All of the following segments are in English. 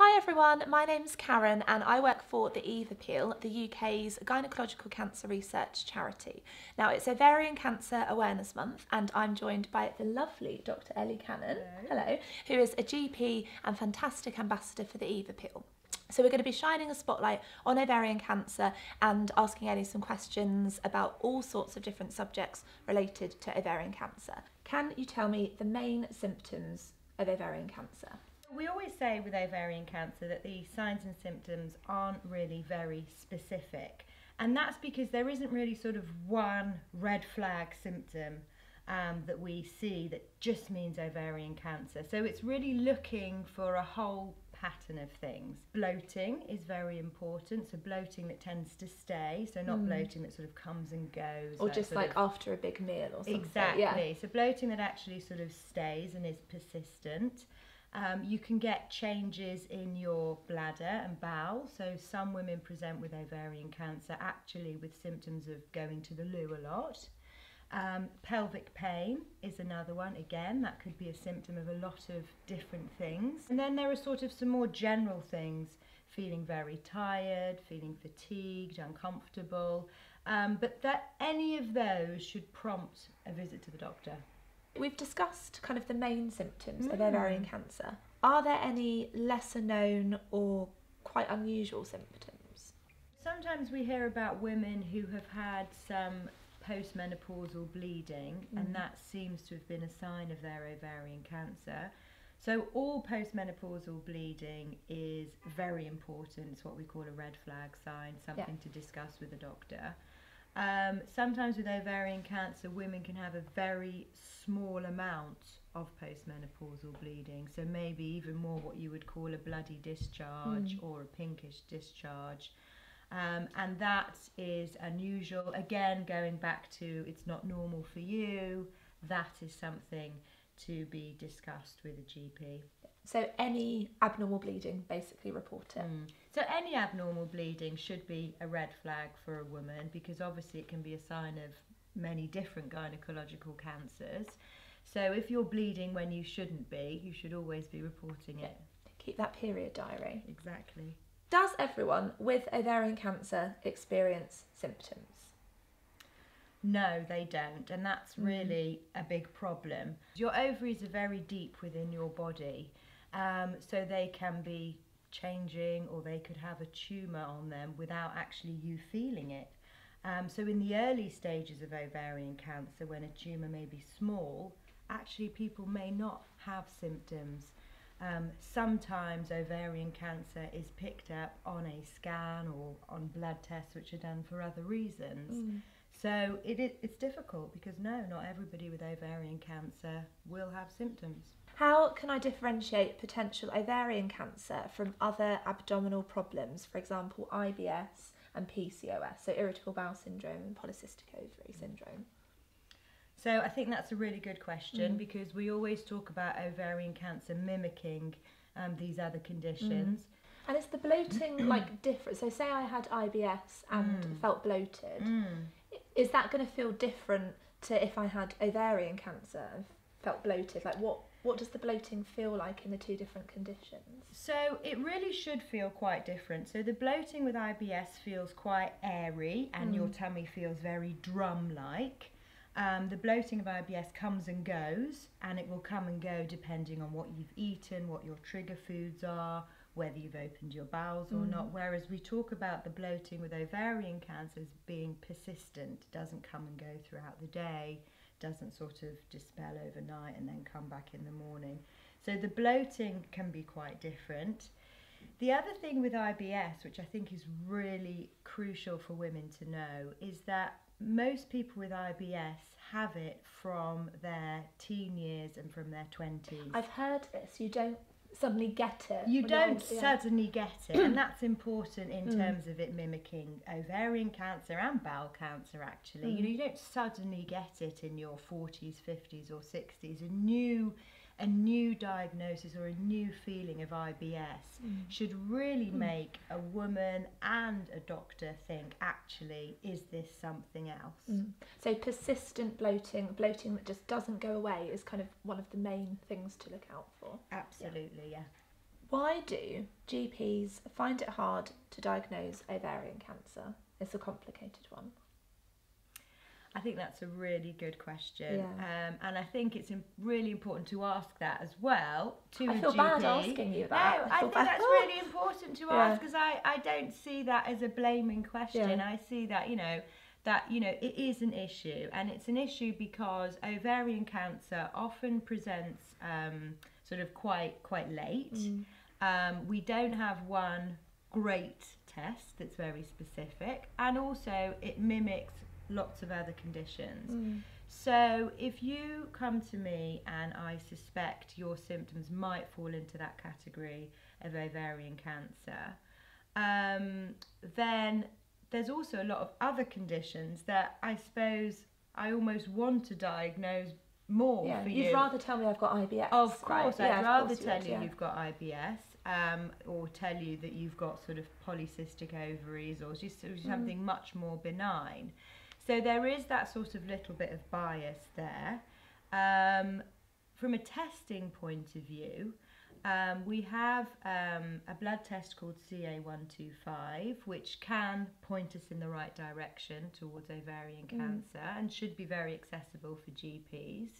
Hi everyone, my name's Karen and I work for the Eve Appeal, the UK's gynecological cancer research charity. Now it's Ovarian Cancer Awareness Month and I'm joined by the lovely Dr Ellie Cannon, Hello. hello, who is a GP and fantastic ambassador for the Eve Appeal. So we're going to be shining a spotlight on ovarian cancer and asking Ellie some questions about all sorts of different subjects related to ovarian cancer. Can you tell me the main symptoms of ovarian cancer? We always say with ovarian cancer that the signs and symptoms aren't really very specific. And that's because there isn't really sort of one red flag symptom um, that we see that just means ovarian cancer. So it's really looking for a whole pattern of things. Bloating is very important. So bloating that tends to stay. So not bloating that sort of comes and goes. Or just like of- after a big meal or something? Exactly. Yeah. So bloating that actually sort of stays and is persistent. Um, you can get changes in your bladder and bowel. So some women present with ovarian cancer actually with symptoms of going to the loo a lot. Um, pelvic pain is another one. Again, that could be a symptom of a lot of different things. And then there are sort of some more general things feeling very tired, feeling fatigued, uncomfortable. Um, but that any of those should prompt a visit to the doctor. We've discussed kind of the main symptoms of Mm. ovarian cancer. Are there any lesser known or quite unusual symptoms? Sometimes we hear about women who have had some postmenopausal bleeding, Mm. and that seems to have been a sign of their ovarian cancer. So, all postmenopausal bleeding is very important. It's what we call a red flag sign, something to discuss with a doctor. Um, sometimes with ovarian cancer, women can have a very small amount of postmenopausal bleeding, so maybe even more what you would call a bloody discharge or a pinkish discharge. Um, and that is unusual. Again, going back to it's not normal for you, that is something to be discussed with a GP. So, any abnormal bleeding, basically report it. Mm. So, any abnormal bleeding should be a red flag for a woman because obviously it can be a sign of many different gynecological cancers. So, if you're bleeding when you shouldn't be, you should always be reporting it. Keep that period diary. Exactly. Does everyone with ovarian cancer experience symptoms? No, they don't, and that's really a big problem. Your ovaries are very deep within your body, um, so they can be changing or they could have a tumour on them without actually you feeling it. Um, so, in the early stages of ovarian cancer, when a tumour may be small, actually people may not have symptoms. Um, sometimes ovarian cancer is picked up on a scan or on blood tests which are done for other reasons. So it is, it's difficult because no, not everybody with ovarian cancer will have symptoms. How can I differentiate potential ovarian cancer from other abdominal problems, for example, IBS and PCOS, so irritable bowel syndrome and polycystic ovary syndrome? So I think that's a really good question because we always talk about ovarian cancer mimicking um, these other conditions. And is the bloating like different? So, say I had IBS and felt bloated, Mm. Is that going to feel different to if I had ovarian cancer and felt bloated? Like, what what does the bloating feel like in the two different conditions? So it really should feel quite different. So the bloating with IBS feels quite airy and your tummy feels very drum like. Um, the bloating of IBS comes and goes, and it will come and go depending on what you've eaten, what your trigger foods are, whether you've opened your bowels or not. Mm. Whereas we talk about the bloating with ovarian cancer as being persistent, doesn't come and go throughout the day, doesn't sort of dispel overnight and then come back in the morning. So the bloating can be quite different. The other thing with IBS, which I think is really crucial for women to know, is that most people with IBS have it from their teen years and from their 20s. I've heard this. You don't suddenly get it. You don't yeah. suddenly get it, and that's important in mm. terms of it mimicking ovarian cancer and bowel cancer. Actually, you know, mm. you don't suddenly get it in your forties, fifties, or sixties. A new, a new diagnosis or a new feeling of IBS should really make a woman and a doctor think, actually, is this something else? Mm. So persistent bloating, bloating that just doesn't go away, is kind of one of the main things to look out for. Absolutely, yeah. Why do GPs find it hard to diagnose ovarian cancer? It's a complicated one. I think that's a really good question, Yeah. um, and I think it's really important to ask that as well to I feel bad asking you No. I I, think bad. that's really important to Yeah. ask because I, I don't see that as a blaming question. Yeah. I see that you know that you know it is an issue, and it's an issue because ovarian cancer often presents um, sort of quite quite late. Mm. Um, we don't have one great test that's very specific, and also it mimics lots of other conditions. Mm. So, if you come to me and I suspect your symptoms might fall into that category of ovarian cancer, um, then there's also a lot of other conditions that I suppose I almost want to diagnose more Yeah, for you. You'd rather tell me I've got IBS. Of course, Yeah, I'd of rather course you tell would, you yeah. you've got IBS, um, or tell you that you've got sort of polycystic ovaries, or just Mm. something much more benign. So there is that sort of little bit of bias there. Um, from a testing point of view, um, we have um, a blood test called CA125, which can point us in the right direction towards ovarian Mm. cancer and should be very accessible for GPs.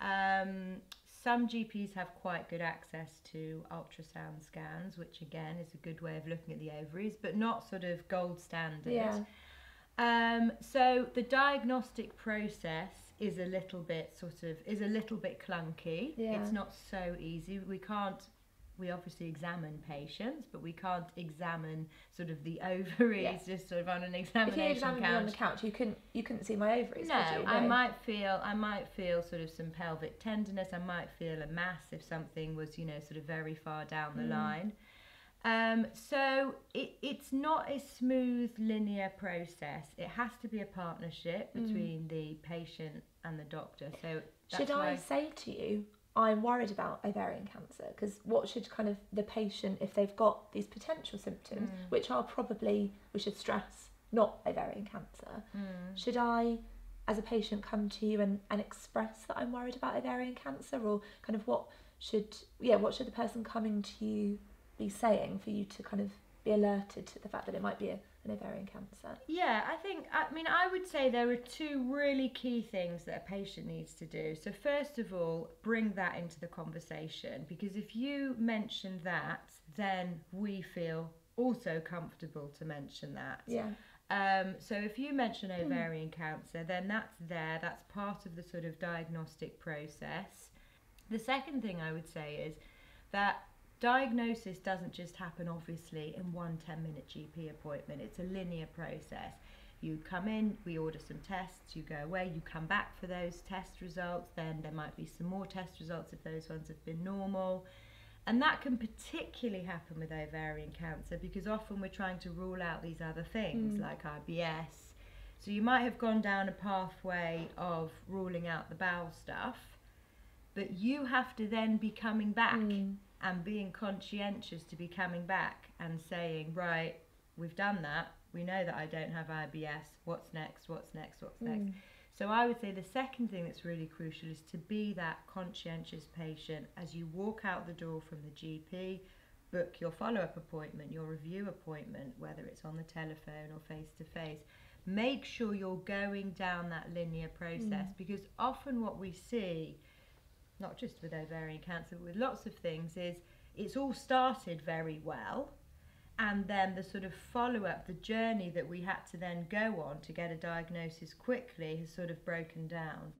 Um, some GPs have quite good access to ultrasound scans, which again is a good way of looking at the ovaries, but not sort of gold standard. Yeah. Um, so the diagnostic process is a little bit sort of is a little bit clunky. Yeah. It's not so easy. We can't. We obviously examine patients, but we can't examine sort of the ovaries Yeah. just sort of on an examination If you examined me on the couch. couch, you couldn't you couldn't see my ovaries. No, you? I might feel I might feel sort of some pelvic tenderness. I might feel a mass if something was you know sort of very far down the Mm. line. Um, so it, it's not a smooth linear process. It has to be a partnership Mm. between the patient and the doctor. So Should I say to you, I'm worried about ovarian cancer? Because what should kind of the patient, if they've got these potential symptoms, Mm. which are probably, we should stress, not ovarian cancer, Mm. should I, as a patient, come to you and, and express that I'm worried about ovarian cancer? Or kind of what should, yeah, what should the person coming to you be saying for you to kind of be alerted to the fact that it might be a, an ovarian cancer? Yeah, I think, I mean, I would say there are two really key things that a patient needs to do. So, first of all, bring that into the conversation because if you mention that, then we feel also comfortable to mention that. Yeah. Um, so if you mention ovarian cancer, then that's there. That's part of the sort of diagnostic process. The second thing I would say is that diagnosis doesn't just happen, obviously, in one 10 minute GP appointment. It's a linear process. You come in, we order some tests, you go away, you come back for those test results, then there might be some more test results if those ones have been normal. And that can particularly happen with ovarian cancer because often we're trying to rule out these other things Mm. like IBS. So you might have gone down a pathway of ruling out the bowel stuff, but you have to then be coming back Mm. And being conscientious to be coming back and saying, right, we've done that. We know that I don't have IBS. What's next? What's next? What's next? Mm. So I would say the second thing that's really crucial is to be that conscientious patient as you walk out the door from the GP, book your follow-up appointment, your review appointment, whether it's on the telephone or face to face. Make sure you're going down that linear process Mm. because often what we see, not just with ovarian cancer, but with lots of things, is it's all started very well and then the sort of follow up, the journey that we had to then go on to get a diagnosis quickly has sort of broken down.